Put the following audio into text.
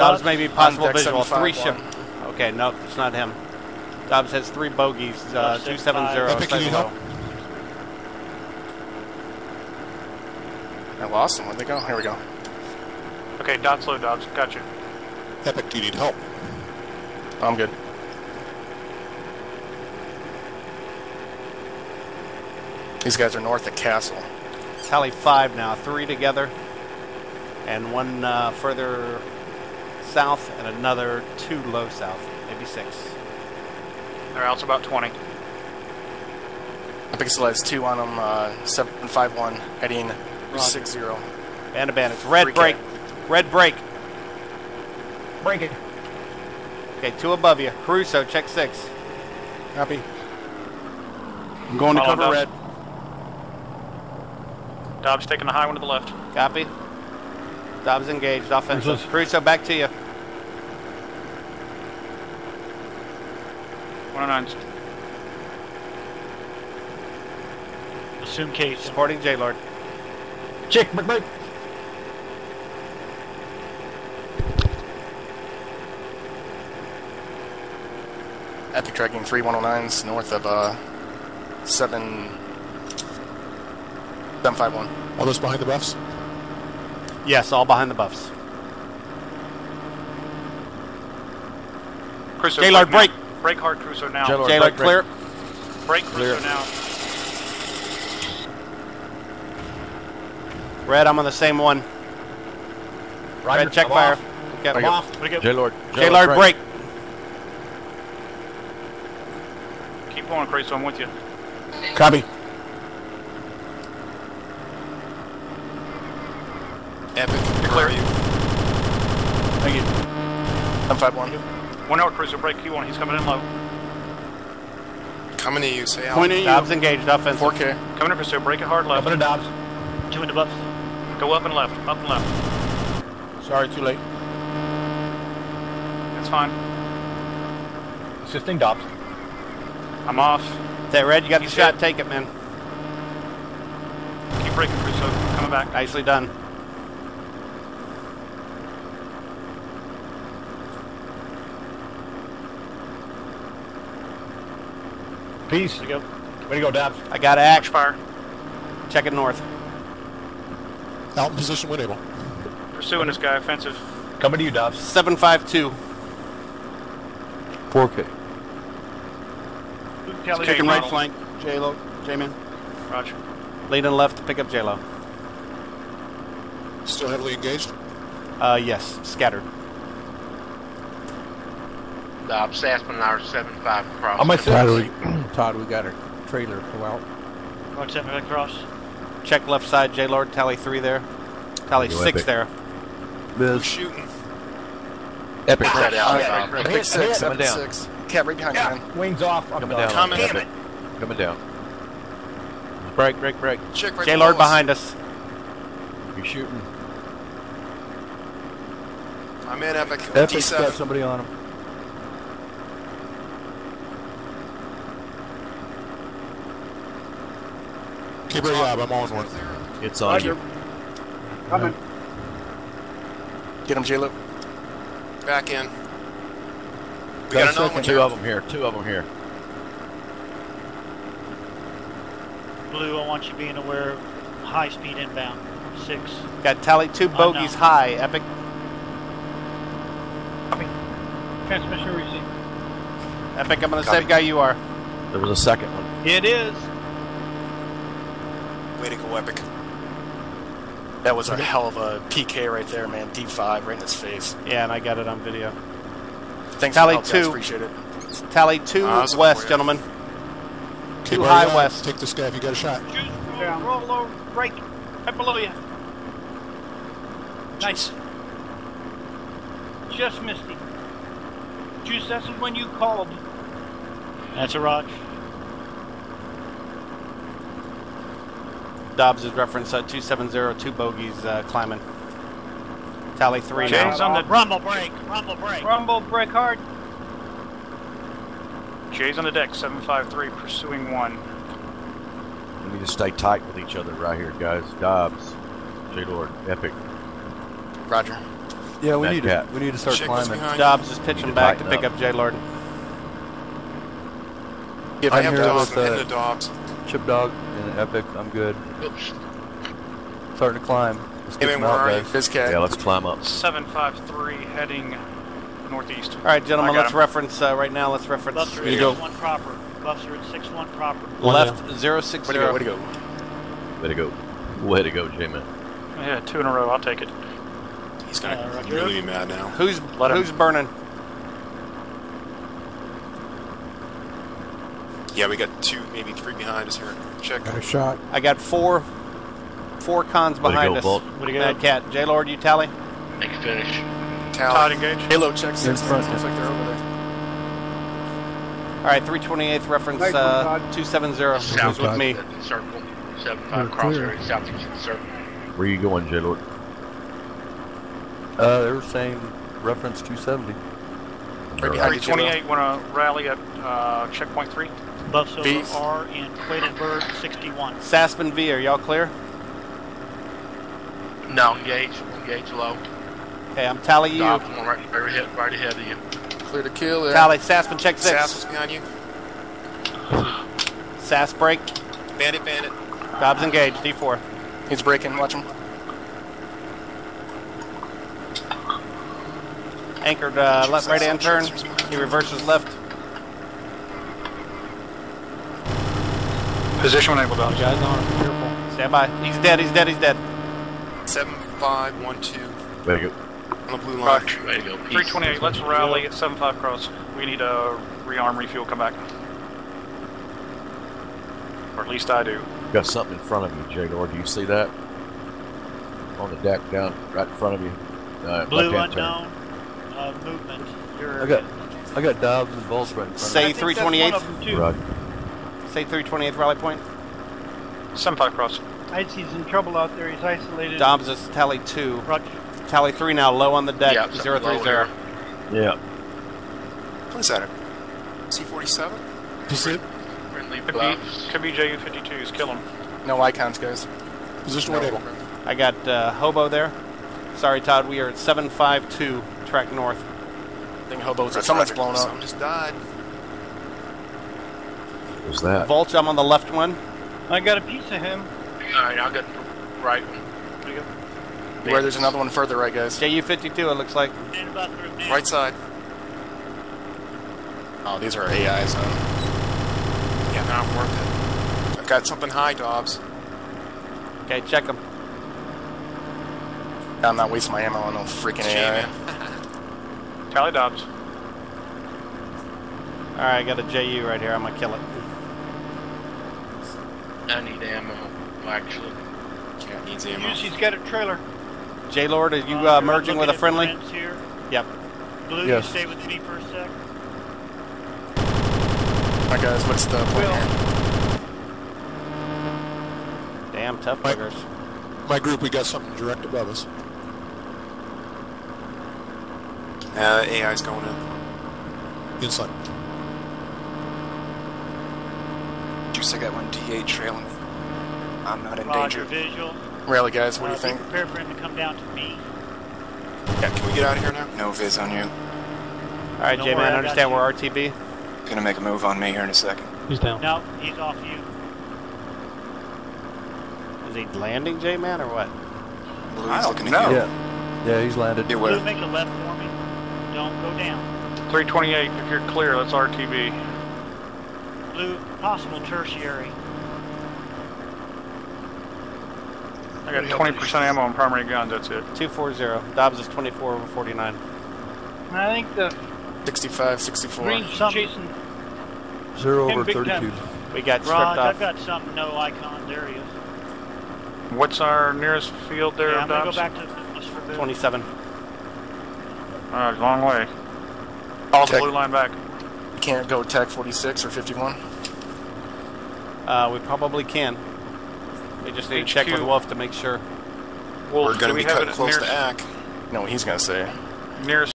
Dobbs may be possible deck visual. Three ship. Okay, nope, it's not him. Dobbs has three bogeys. Uh, Left two six, seven five. zero. Epic, you need help? I lost them. Where'd they go? Here we go. Okay, dot slow dogs. Got you. Epic, do you need help? I'm good. These guys are north of Castle. Tally five now. Three together, and one uh, further south, and another two low south, maybe six. Their out's about 20. Epic still has two on them. Uh, 751 heading Roger. 60. Band of bandits. Red Three break. K. Red break. Break it. Okay, two above you. Caruso, check six. Copy. I'm going to cover Dobbs. red. Dobbs taking the high one to the left. Copy. Dobbs engaged. Offensive. Cruso's- Caruso, back to you. 109's Assume case. Supporting J Lord. Chick, break, break. Epic tracking 3109s north of uh, 7. 751. All those behind the buffs? Yes, all behind the buffs. Crusoe, J-Lord, break. Break hard, cruiser now. J-Lord. J Lord, break, clear. Break Crusoe now. Red, I'm on the same one. Roger, Red, check I'm fire. off. Okay. I'm off. Way to go. J Lord. J Lord, break. Keep going, Crusoe. I'm with you. Copy. Epic. Declare you. Thank you. 751. One out, Crusoe. Break Q1. He's coming in low. Coming to you. Say out. Point at you. Dobbs engaged. Offensive. 4K. Coming in, Crusoe. Break it hard left. Up in the Dobbs. Two in the buffs. Go up and left. Up and left. Sorry, too late. That's fine. Assisting Dobbs. I'm off. That red, you got the shot. hit. Take it, man. Keep breaking, Crusoe. Coming back. Nicely done. Peace. Way to go. Way to go, Dobbs. I got Watch act. fire. Check it north. Out in position when able. Pursuing this guy. Offensive. Coming to you, Dobbs. 752. 4K. Kelly, Taking right flank. J Lo. J man. Roger. Leading left to pick up J Lo. Still heavily engaged? Uh, yes. Scattered. Dobbs, Aspen and our 75 across. On my six. Todd, we, Todd, we got our trailer go out. Roger, seven right across. Check left side. J Lord. Tally three there. Tally Go six epic. there. Biz. Shooting. Epic. That out. Yeah, Dobbs. right, Epic hit, 6. hit. Epic 6. Cat right behind you, man. Wings off. I'm Coming down. Coming. Epic. Coming down. Break, break, break. Chick right J Lord behind us. You're shooting. I'm in Epic. Epic's got somebody on him. Keep her job, I'm on one. It's on you. Coming. Get him, J-Lo. Back in. We Got got another one. second. Two of them here. Two of them here. Blue, I want you being aware of high speed inbound. Six. Got tally two oh, bogeys Unknown. high. Epic. Copy. Transmission received. Epic. I'm on the Copy. same guy you are. There was a second one. It is. Way to go, Epic. That was a hell of a PK right there, man. D5 right in his face. Yeah, and I got it on video. Thanks Tally for the help, guys. two. Appreciate it. Tally two Ah, that's west, for gentlemen. Keep Too high west. Take this guy if you got a shot. Juice, roll, roll low, break. Right below you. Nice. Just missed him. Juice, that's when you called. That's a Raj. Dobbs is reference uh, 2702 bogeys uh, climbing. Tally three now. Jay's on the Rumble break. Rumble break. Rumble break hard. Jay's on the deck. 753 pursuing one. We need to stay tight with each other right here, guys. Dobbs. J Lord. Epic. Roger. Yeah, we Mad need Cat. to we need to start Chick climbing. Dobbs is pitching to back to pick up. up J Lord. Give I'm him here Dobbs. with uh, into Dobbs. Chip Dog and Epic. I'm good. Oops. Starting to climb. Let's Hey, get man, some where out, are guys. This cat. Yeah, let's climb up. 753 heading northeast. All right, gentlemen, let's him. reference uh, right now. Let's reference Buffs are you go. 6-1 proper. Buffs are at 6-1 proper. left zero six Way to go, zero. way to go. Way to go. Way to go, J-Man. Yeah, two in a row. I'll take it. He's gonna Uh, Roger. really be mad now. Who's Let him- who's burning? Yeah, we got two, maybe three behind us here. Check. Got a shot. I got four four cons Way to behind go, us. Bolt. Way to go. Mad Cat, J Lord, you tally. Make a finish. Todd Tally. engaged. Halo check six. front. Looks like they're over there. All right, 328th reference Nice uh, Todd. 270 South is with me. Circle. Seven You're five cross clear. area. Southeast of the circle. Where you going, J-Lord? Uh, they were saying reference 270. Right behind you, Jimbo. 328 want to rally at uh, checkpoint 3. Buffs over Beef. are in Quedlinburg 61. Saspin V, are y'all clear? No, engage. Engage low. Okay, I'm tally you. Dobbs one right, right ahead, right ahead of you. Clear to kill. Yeah. Tally, Saspin check six. was behind you. Sass break. Bandit, bandit. Dobbs engaged, D4. He's breaking. Watch him. Anchored uh, left right hand turn. He reverses left. Position when able, Dobbs. Guys on him. Careful. Stand by. He's dead, he's dead, he's dead. Seven five one two Way to go. on the blue line. Roger. Way to go. Peace. 328, let's rally at 75 cross. We need a rearm, refuel, come back. Or at least I do. Got something in front of you, J-Lord. Do you see that? On the deck down right in front of you. Uh, Blue left-hand turn. unknown uh, movement. You're I got I got Dobbs and Bolts right in front Say I think that's one 328th. of them, too. Roger. Say 328th rally point. 75 cross. I'd he's in trouble out there. He's isolated. Dobbs is tally two. Roger. Tally three now, low on the deck. Yeah, something zero three low here. Yeah. What is that? C forty seven. Position, Friendly Could be, bluffs. could be JU-52s. Kill him. No icons, guys. Position No. one able. I got uh, Hobo there. Sorry, Todd. We are at 752 track north. I think hobos. Someone's blown up. Someone just died. What was that? Vulch, I'm on the left one. I got a piece of him. All right, I'll get the right one. Where there's another one further right, guys. JU52, it looks like. Stand about through now. Right side. Oh, these are AIs. Huh? Yeah, not worth it. I've got something high, Dobbs. Okay, check them. I'm not wasting my ammo on no freaking It's AI. J-Man. Tally Dobbs. All right, I got a JU right here. I'm gonna kill it. I need ammo, actually. Cat needs ammo. Juice, he's got a trailer. J Lord, are you Uh, uh, merging with a friendly? friends Here. Yep. Blue, Yes. you stay with me for a sec. Alright, guys, what's the plan Will. Damn tough Mike. buggers. My group, we got something direct above us. Uh, AI's going in. Inside. Juice, I got one DA trailing. I'm not in Roger, danger. visual. Rally, guys, what do Uh, you think? Prepare for him to come down to me. Yeah, can we get out of here now? No viz on you. All right, Don't J worry, Man, I understand got we're RTB. Gonna make a move on me here in a second. He's down. No, he's off you. Is he landing, J Man, or what? Blue's looking know. at you. Yeah. Yeah, he's landed. Be Blue, aware. make a left for me. Don't go down. 328, if you're clear, let's RTB. Blue, possible tertiary. I got 20% ammo on primary guns, that's it. 240. Dobbs is 24 over 49. I think the 65, 64. green's Some- chasing. Zero over big 32. We got stripped Raj, off. I've got some no icon, There he is. What's our nearest field there, yeah, I'm gonna go Dobbs? back to just for Blue. 27. Alright, long way. Follow the Check. blue line back. You can't go TAC 46 or 51. Uh, we probably can. We just need to check with Wolf to make sure. Wolf, We're gonna be have cut close to ACK. You know what he's gonna say. nearest